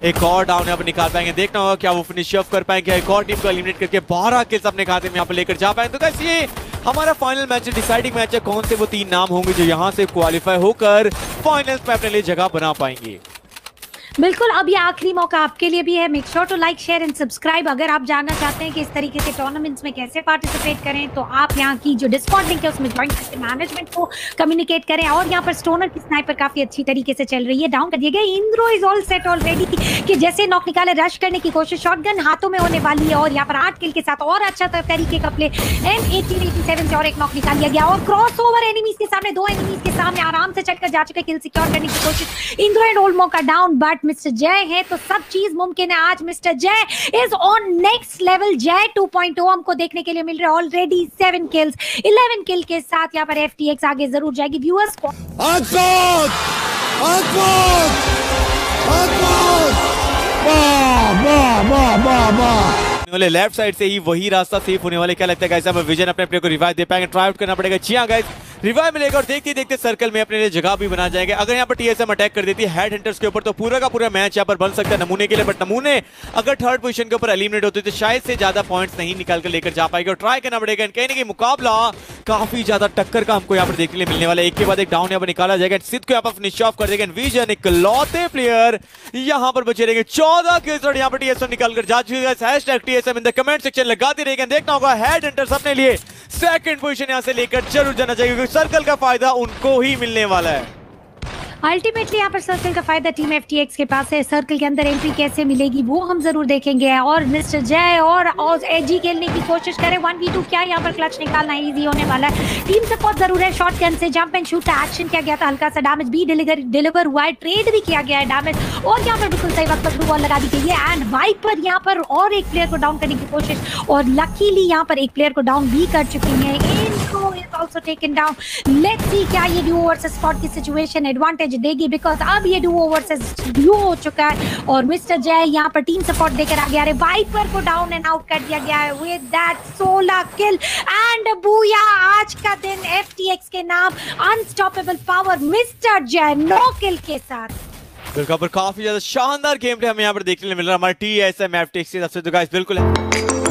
एक और डाउन यहाँ पर निकाल पाएँगे। देखना होगा क्या वो फिनिश अप कर पाएँगे। एक और टीम को एलिमिनेट करके 12 किल्स अपने खाते में यहाँ पर लेकर जा पाएँगे। तो कैसे हमारा फाइनल मैच है डिसाइडिंग मैच है कौन से वो तीन नाम होंगे जो यहाँ से क्वालिफाई होकर फाइनल्स में अपने लिए जगह बना पाएँगे। बिल्कुल, अब ये आखिरी मौका आपके लिए भी है। Make sure to like share and subscribe अगर आप जानना चाहते हैं कि इस तरीके के टूर्नामेंट्स में कैसे पार्टिसिपेट करें तो आप यहाँ की जो डिस्कॉर्ड लिंक है, उसमें ज्वाइन करके मैनेजमेंट को कम्युनिकेट करें। और यहाँ पर स्टोनर की स्नाइपर काफ़ी अच्छी तरीके से चल रही है। डाउन कर गया। Intro is all set already कि जैसे नॉक निकाले रश करने की कोशिश। शॉटगन हाथों में होने वाली है और यहाँ पर आठ किल के साथ और अच्छा तरीके का प्ले एम एटीन एटी से और एक नॉक निकाल दिया गया। और क्रॉस ओवर एनिमीज के सामने, दो एनिमीज के सामने आराम से चलकर जा चुके किल सिक्योर करने की कोशिश। इंद्रो एंड ओल्ड मौका डाउन बट मिस्टर जय है तो सब चीज़ मुमकिन है आज मिस्टर जय इज़ ऑन नेक्स्ट लेवल जय 2.0 हमको देखने के लिए मिल रहा है। ऑलरेडी सेवन किल्स 11 किल के साथ यहाँ पर एफटीएक्स आगे ज़रूर जाएगी। व्यूअर्स को वाले लेफ़्ट साइड से ही वही रास्ता सेफ़ होने वाले। क्या लगता है गाइस अब विजन अपने प्लेयर को रिवाइव दे पाएँगे? ट्राई आउट करना पड़ेगा। जी हाँ गाइस रिवाइव मिलेगा और देखते देखते सर्कल में अपने लिए जगह भी बना जाएँगे। अगर यहाँ पर टीएसएम अटैक कर देती है हेड के ऊपर तो पूरा का पूरा मैच यहाँ पर बन सकता है नमूने के लिए। बट नमूने अगर थर्ड पोजीशन के ऊपर एलिमिनेट होते तो शायद से ज़्यादा पॉइंट्स नहीं निकाल कर लेकर जा पाएँगे। और ट्राई करना पड़ेगा। कहीं ना कहीं मुकाबला काफ़ी ज़्यादा टक्कर का हमको यहाँ पर देखने मिलने वाला है। एक के बाद एक डाउन यहाँ पर निकाला जाएगा। सिद्ध को यहाँ पर देगा। विजन एक लौते प्लेयर यहाँ पर बचे रहेंगे। चौदह के यहाँ पर टीएसएम निकाल कर जा चुके कमेंट सेक्शन लगाते रहेगा देखना होगा हेड हंटर्स अपने लिए सेकंड पोजीशन यहाँ से लेकर ज़रूर जाना चाहिए, क्योंकि सर्कल का फ़ायदा उनको ही मिलने वाला है। अल्टीमेटली यहाँ पर सर्कल का फ़ायदा टीम FTX के पास है। सर्कल के अंदर एंट्री कैसे मिलेगी, वो हम ज़रूर देखेंगे। और मिस्टर जय और एजी खेलने की कोशिश करें। वन वी टू क्या यहाँ पर क्लच निकालना इजी होने वाला है। टीम सपोर्ट ज़रूर है। शॉर्ट गन से जंप एंड शूट का एक्शन किया गया था। हल्का सा डैमेज भी डिलीवर डिलीवर हुआ है। ट्रेड भी किया गया है डैमेज और यहाँ पर बिल्कुल सही वक्त पर बॉल लगा दी गई है। एंड वाइपर यहाँ पर और एक प्लेयर को डाउन करने की कोशिश। और लकीली यहाँ पर एक प्लेयर को डाउन भी कर चुकी है। इनको is also taken down let's see क्या ये ड्यू वर्सेस स्पॉट की सिचुएशन एडवांटेज देगी बिकॉज़ अब ये ड्यू वर्सेस ड्यू हो चुका है और मिस्टर जय यहाँ पर टीम सपोर्ट देकर आ गया है। वाइपर को डाउन एंड आउट कर दिया गया है with that 16 kill and booyah आज का दिन एफटीएक्स के नाम unstoppable power mister Jai no kill के साथ। बिल्कुल पर काफ़ी ज़्यादा शानदार गेम प्ले हमें यहाँ पर देखने मिल रहा है। हमारे T S M F T X बिल्कुल है